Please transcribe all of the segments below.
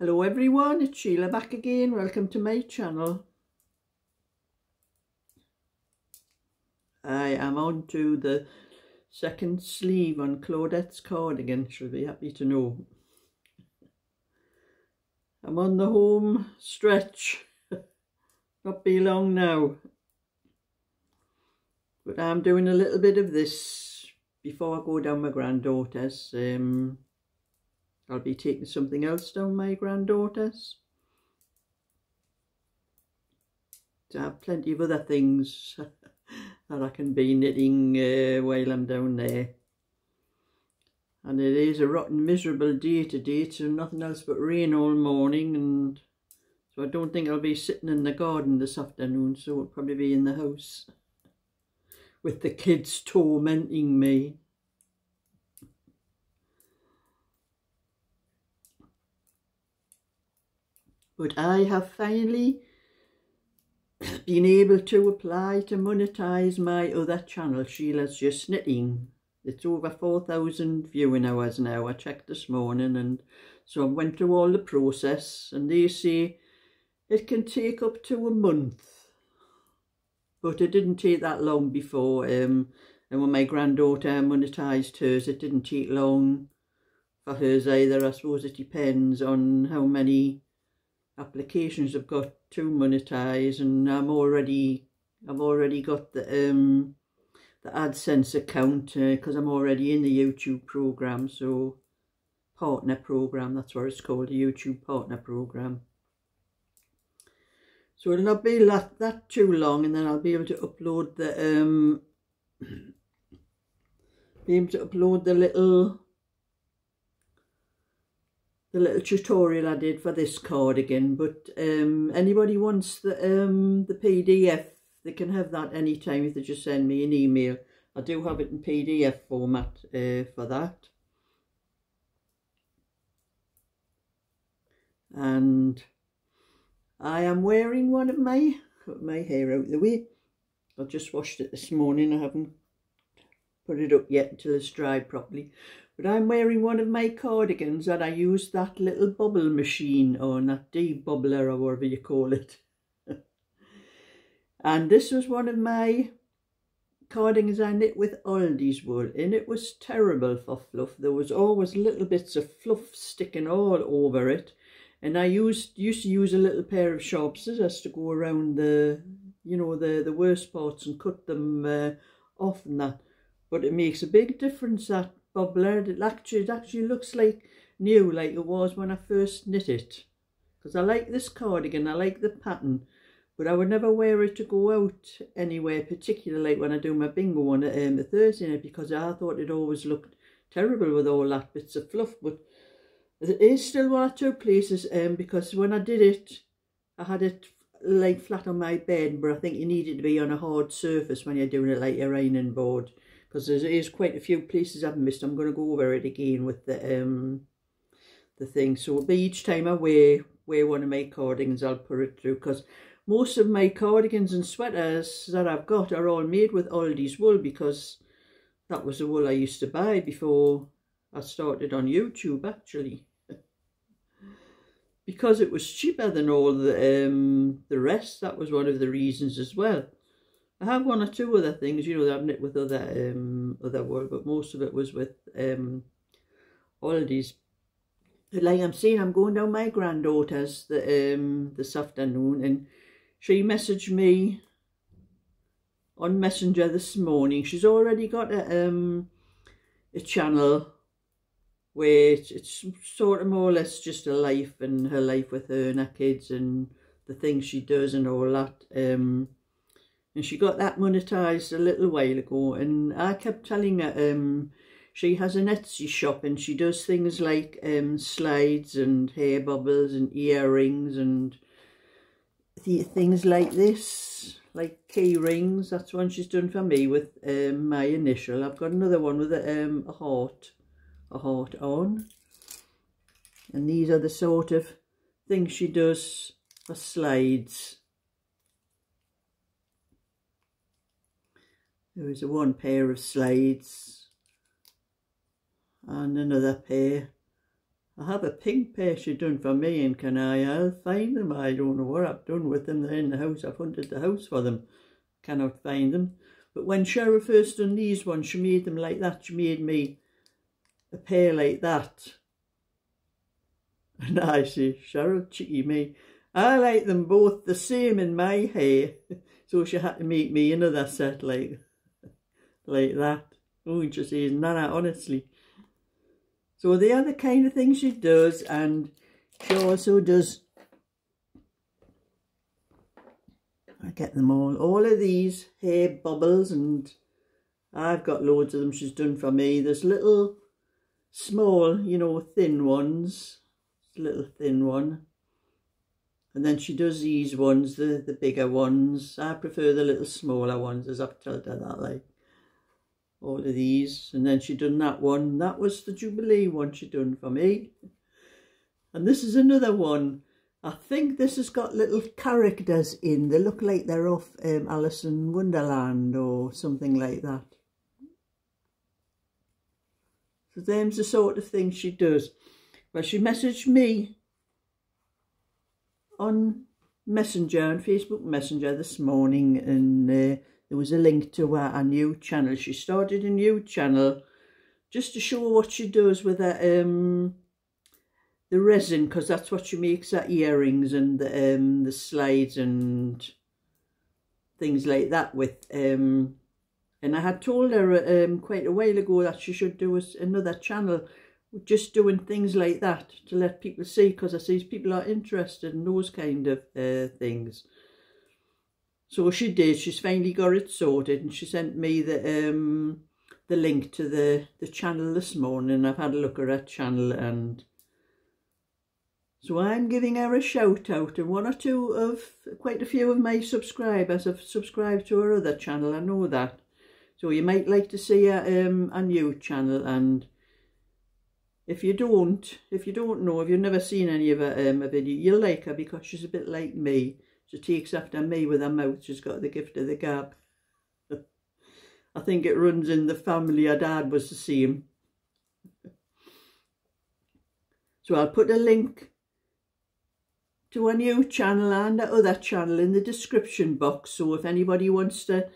Hello everyone, it's Sheila back again. Welcome to my channel. I am on to the second sleeve on Claudette's cardigan, she'll be happy to know. I'm on the home stretch, not be long now. But I'm doing a little bit of this before I go down my granddaughter's. Um, I'll be taking something else down my granddaughter's. I have plenty of other things that I can be knitting uh, while I'm down there. And it is a rotten, miserable day today. So nothing else but rain all morning. And so I don't think I'll be sitting in the garden this afternoon. So I'll probably be in the house with the kids tormenting me. But I have finally been able to apply to monetize my other channel, Sheila's Just Knitting. It's over 4,000 viewing hours now. I checked this morning and so I went through all the process and they say it can take up to a month. But it didn't take that long before. Um, and when my granddaughter monetized hers, it didn't take long for hers either. I suppose it depends on how many applications I've got to monetize and I'm already I've already got the um the AdSense account because uh, I'm already in the YouTube program so partner program that's what it's called the YouTube partner program. So it'll not be that, that too long and then I'll be able to upload the um be able to upload the little the little tutorial I did for this cardigan but um, anybody wants the um, the PDF they can have that anytime if they just send me an email. I do have it in PDF format uh, for that. And I am wearing one of my got my hair out the way. I just washed it this morning I haven't put it up yet until it's dried properly but I'm wearing one of my cardigans that I used that little bubble machine or that de-bubbler or whatever you call it. and this was one of my cardigans I knit with Aldi's wool and it was terrible for fluff. There was always little bits of fluff sticking all over it. And I used used to use a little pair of sharp scissors to go around the, you know, the, the worst parts and cut them uh, off and that. But it makes a big difference that bubbler. It actually, it actually looks like new, like it was when I first knit it. Because I like this cardigan, I like the pattern. But I would never wear it to go out anywhere, particularly like when I do my bingo on a, um, Thursday night, because I thought it always looked terrible with all that bits of fluff. But it is still one or two places, um, because when I did it, I had it like flat on my bed, but I think you need it to be on a hard surface when you're doing it like your ironing board because there is quite a few places I've missed. I'm going to go over it again with the um the thing. So each time I wear wear one of my cardigans, I'll put it through because most of my cardigans and sweaters that I've got are all made with Aldi's wool because that was the wool I used to buy before I started on YouTube actually. because it was cheaper than all the um the rest, that was one of the reasons as well. I have one or two other things, you know, that I've knit with other um other wool, but most of it was with um. But like I'm saying, I'm going down my granddaughter's the um this afternoon and she messaged me on Messenger this morning. She's already got a um a channel where it's, it's sort of more or less just a life and her life with her and her kids and the things she does and all that. Um and she got that monetized a little while ago and I kept telling her um she has an Etsy shop and she does things like um slides and hair bubbles and earrings and th things like this like key rings. That's one she's done for me with um, my initial. I've got another one with a, um, a heart a heart on. And these are the sort of things she does for slides There is a one pair of slides and another pair I have a pink pair she done for me and can I, I'll find them. I don't know what I've done with them. They're in the house. I've hunted the house for them. Cannot find them. But when Cheryl first done these ones, she made them like that. She made me a pair like that. And I say, Cheryl, cheeky me. I like them both the same in my hair. so she had to make me another set like, like that. Oh, she says, Nana, honestly. So they are the kind of things she does and she also does, I get them all, all of these hair bubbles and I've got loads of them she's done for me. There's little small, you know, thin ones, little thin one. And then she does these ones, the, the bigger ones. I prefer the little smaller ones as I've told her that like all of these. And then she done that one. That was the Jubilee one she done for me. And this is another one. I think this has got little characters in. They look like they're off um, Alice in Wonderland or something like that. So them's the sort of thing she does. Well she messaged me on Messenger on Facebook Messenger this morning and uh, there was a link to a, a new channel. She started a new channel just to show what she does with the, um, the resin because that's what she makes her earrings and the, um, the slides and things like that with. Um, and I had told her um, quite a while ago that she should do another channel just doing things like that to let people see because I see people are interested in those kind of uh, things. So she did. She's finally got it sorted and she sent me the um the link to the, the channel this morning. I've had a look at her channel and so I'm giving her a shout out and one or two of, quite a few of my subscribers have subscribed to her other channel, I know that. So you might like to see a, um, a new channel and if you don't, if you don't know, if you've never seen any of her um, a video, you'll like her because she's a bit like me. She takes after me with her mouth. She's got the gift of the gab. I think it runs in the family. Her dad was the same. so I'll put a link to a new channel and a other channel in the description box. So if anybody wants to,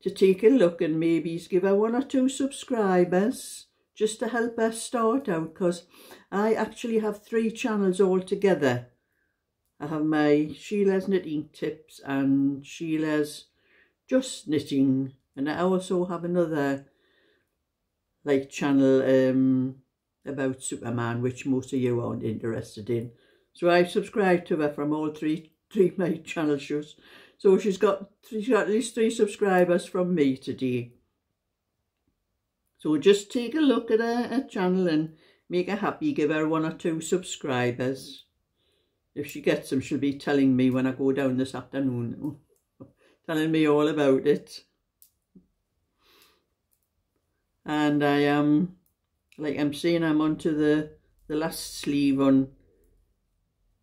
to take a look and maybe give her one or two subscribers just to help her start out because I actually have three channels all together. I have my Sheila's knitting tips and Sheila's just knitting and I also have another like channel um about Superman which most of you aren't interested in. So I subscribe to her from all three three my channel shows. So she's got she's got at least three subscribers from me today. So just take a look at her, her channel and make her happy, give her one or two subscribers if she gets them, she'll be telling me when I go down this afternoon, telling me all about it. And I am, um, like I'm saying, I'm onto the, the last sleeve on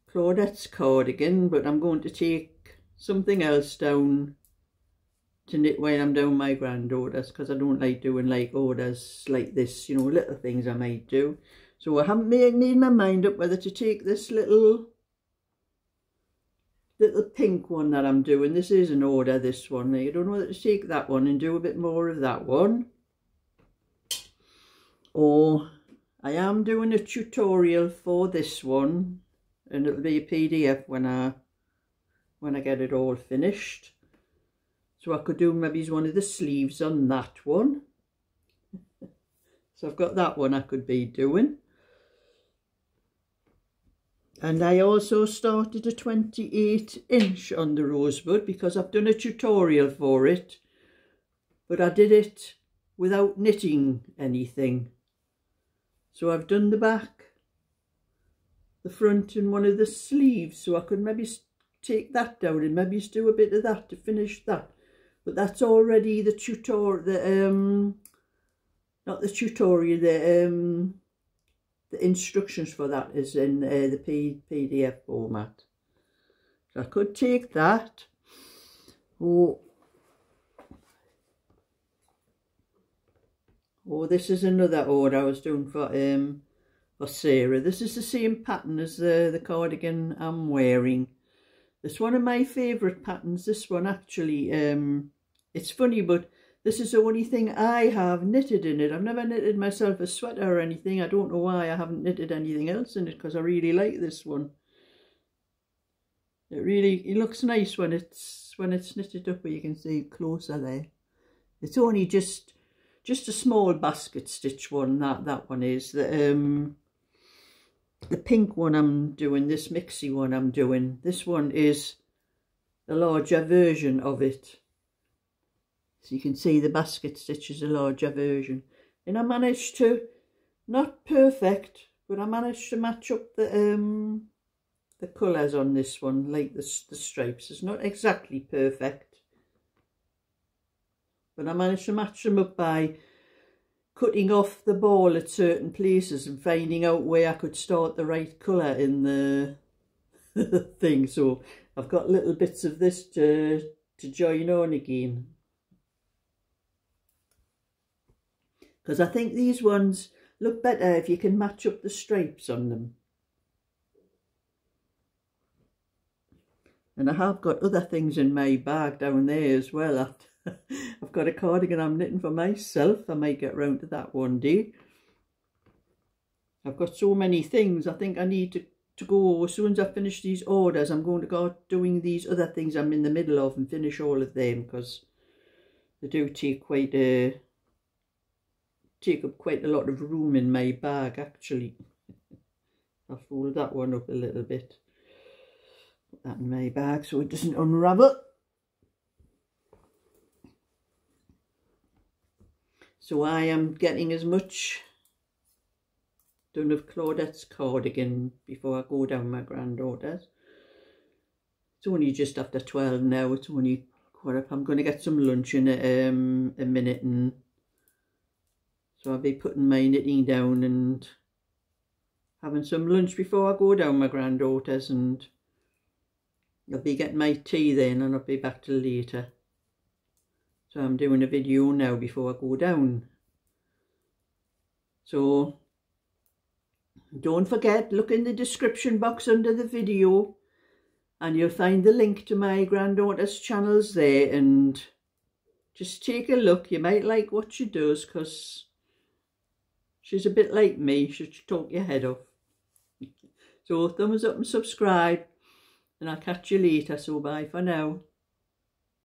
Claudette's cardigan, but I'm going to take something else down to knit while I'm down my granddaughter's because I don't like doing like orders like this, you know, little things I might do. So I haven't made, made my mind up whether to take this little little pink one that I'm doing. This is an order, this one. You don't know whether to take that one and do a bit more of that one. Or I am doing a tutorial for this one and it'll be a PDF when I when I get it all finished. So I could do maybe one of the sleeves on that one. so I've got that one I could be doing. And I also started a 28 inch on the rosebud because I've done a tutorial for it. But I did it without knitting anything. So I've done the back, the front and one of the sleeves. So I could maybe take that down and maybe do a bit of that to finish that. But that's already the tutorial, the, um, not the tutorial, the, um, the instructions for that is in uh, the P PDF format. So I could take that. Oh, oh, this is another order I was doing for um for Sarah. This is the same pattern as the, the cardigan I'm wearing. It's one of my favourite patterns, this one actually. Um, it's funny, but this is the only thing I have knitted in it. I've never knitted myself a sweater or anything. I don't know why I haven't knitted anything else in it because I really like this one. It really it looks nice when it's when it's knitted up, where you can see closer there. It's only just just a small basket stitch one. That that one is the um the pink one I'm doing. This mixy one I'm doing. This one is the larger version of it. So you can see the basket stitch is a larger version. And I managed to, not perfect, but I managed to match up the um the colours on this one, like the, the stripes. It's not exactly perfect. But I managed to match them up by cutting off the ball at certain places and finding out where I could start the right colour in the, the thing. So I've got little bits of this to, to join on again. Because I think these ones look better if you can match up the stripes on them. And I have got other things in my bag down there as well. I've got a cardigan I'm knitting for myself. I might get round to that one day. I've got so many things. I think I need to, to go, as soon as I finish these orders, I'm going to go doing these other things I'm in the middle of and finish all of them because they do take quite a, take up quite a lot of room in my bag actually. I'll fold that one up a little bit. Put that in my bag so it doesn't unravel. So I am getting as much done of Claudette's cardigan before I go down my granddaughter's. It's only just after 12 now, it's only quarter I'm going to get some lunch in a, um, a minute and so I'll be putting my knitting down and having some lunch before I go down my granddaughter's and I'll be getting my tea then and I'll be back till later. So I'm doing a video now before I go down. So don't forget, look in the description box under the video and you'll find the link to my granddaughter's channels there and just take a look. You might like what she does because She's a bit like me. She'll talk your head off. so thumbs up and subscribe. And I'll catch you later. So bye for now.